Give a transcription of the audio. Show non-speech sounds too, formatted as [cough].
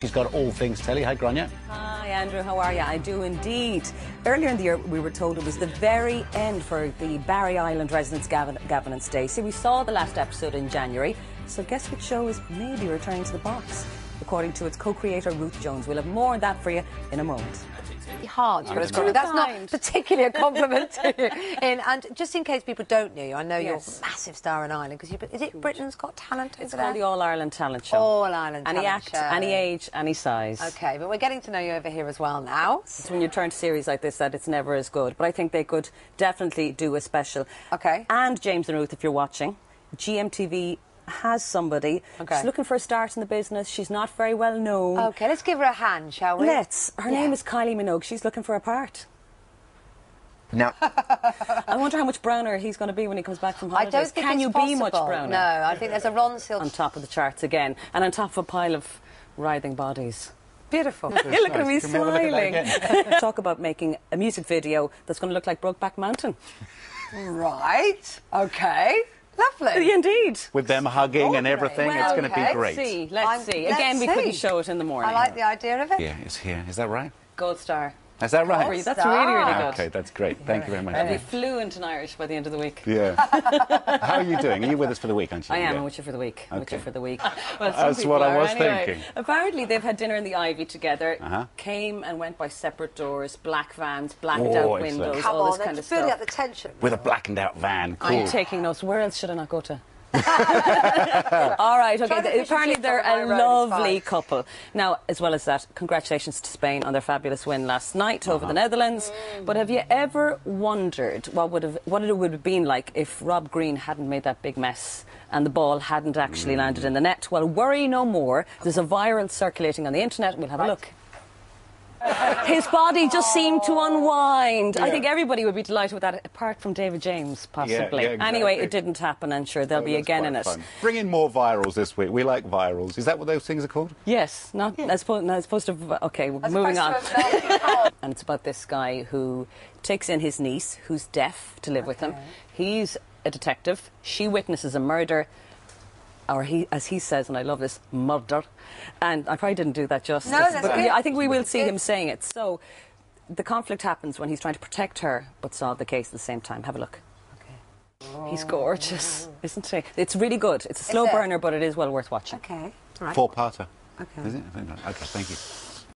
He's got all things telly. Hi, Grainne. Hi, Andrew. How are you? I do indeed. Earlier in the year, we were told it was the very end for the Barry Island residents, Gavin, Gavin and Stacey. We saw the last episode in January, so guess which show is maybe returning to the box? According to its co-creator Ruth Jones. We'll have more on that for you in a moment. Hard to get us going. That's not particularly a compliment to you. [laughs] In, and just in case people don't know you, I know Yes. you're a massive star in Ireland because is it Britain's Got Talent? It's over called the? All Ireland Talent Show. All Ireland Any Talent act, Show. any age, any size. Okay, but we're getting to know you over here as well now. It's when you turn to series like this that it's never as good. But I think they could definitely do a special. Okay. And James and Ruth, if you're watching, GMTV has somebody. Okay. She's looking for a start in the business. She's not very well known. Okay, let's give her a hand, shall we? Let's. Her Yeah. name is Kylie Minogue. She's looking for a part. Now, [laughs] I wonder how much browner he's going to be when he comes back from I don't think Can it's you possible. be much browner? No, I think there's a Ron Silk. On top of the charts again, and on top of a pile of writhing bodies. Beautiful. [laughs] Look at me Can we have a look at that smiling. [laughs] Talk about making a music video that's going to look like Brokeback Mountain. right. Okay. Lovely. Indeed. With them hugging and everything, it's going to okay. be great. Let's see. Let's I'm- see. let's Again, we see. couldn't show it in the morning. I like the idea of it. Yeah, it's here. Is that right? Gold star. Is that right? That's really, really good. Okay, that's great. Thank you very much. I'll be fluent in Irish by the end of the week. Yeah. [laughs] How are you doing? Are you with us for the week, aren't you? I am. Yeah. I'm with you for the week. I'm with you for the week. Well, some That's people what I are was anyway. thinking. Apparently, they've had dinner in the Ivy together. Uh-huh. Came and went by separate doors, black vans, blacked Oh, out excellent. windows, Come all on, this kind of that's building stuff. up the tension. With a blackened out van. Cool. I'm taking notes. Where else should I not go to? [laughs] All right, Try the okay. Apparently, they're a the high road, it's lovely fine. couple. Now, as well as that, congratulations to Spain on their fabulous win last night over Uh-huh. the Netherlands. But have you ever wondered what would have what it would have been like if Rob Green hadn't made that big mess? And the ball hadn't actually Mm. landed in the net. Well, worry no more. There's a viral circulating on the internet. We'll have a look. His body just seemed to unwind. I think everybody would be delighted with that, apart from David James, possibly. yeah, Anyway, exactly. it didn't happen, and sure, there'll Oh, be again quite in it. fun. Bring in more virals this week. We like virals. Is that what those things are called? Yes, not as, po- as opposed to. Okay, As moving on. opposed to a melting pot. And it's about this guy who takes in his niece, who's deaf, to live with him. He's a detective. She witnesses a murder, or he, as he says, and I love this, murder. And I probably didn't do that justice. No, that's but good. yeah, I think we will see him saying it. So the conflict happens when he's trying to protect her but solve the case at the same time. Have a look. Okay. He's gorgeous, oh. isn't he? It's really good. It's a slow it? burner, but it is well worth watching. Okay. Right. Four-parter. Okay. Is it? I think not. Okay, thank you.